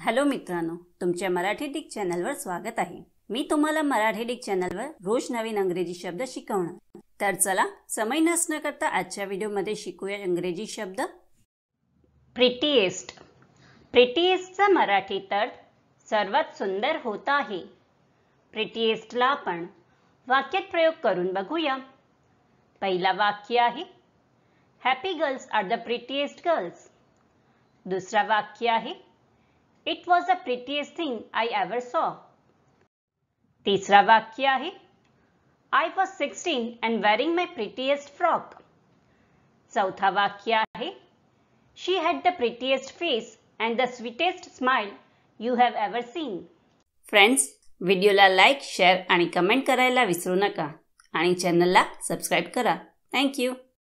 Hello मित्रांनो तुमच्या Marathi Dick चॅनलवर स्वागत आहे. मी तुम्हाला मराठी डिक चॅनलवर रोज नवीन अंग्रेजी शब्द शिकवणार. तर चला समय नसणं करता आजच्या व्हिडिओमध्ये शिकूया इंग्रजी शब्द. प्रिटीएस्ट प्रिटीएस्टचा मराठीत अर्थ सर्वात सुंदर होत आहे. प्रिटीएस्टला आपण वाक्यात प्रयोग करून बघूया. पहिला वाक्य आहे happy girls are the prettiest girls दुसरा वाक्य आहे it was the prettiest thing I ever saw तिसरा वाक्य आहे I was sixteen and wearing my prettiest frock चौथा वाक्य आहे she had the prettiest face and the sweetest smile you have ever seen friends व्हिडिओला लाईक शेअर आणि comment करायला विसरू नका आणि चॅनलला सबस्क्राईब करा थँक्यू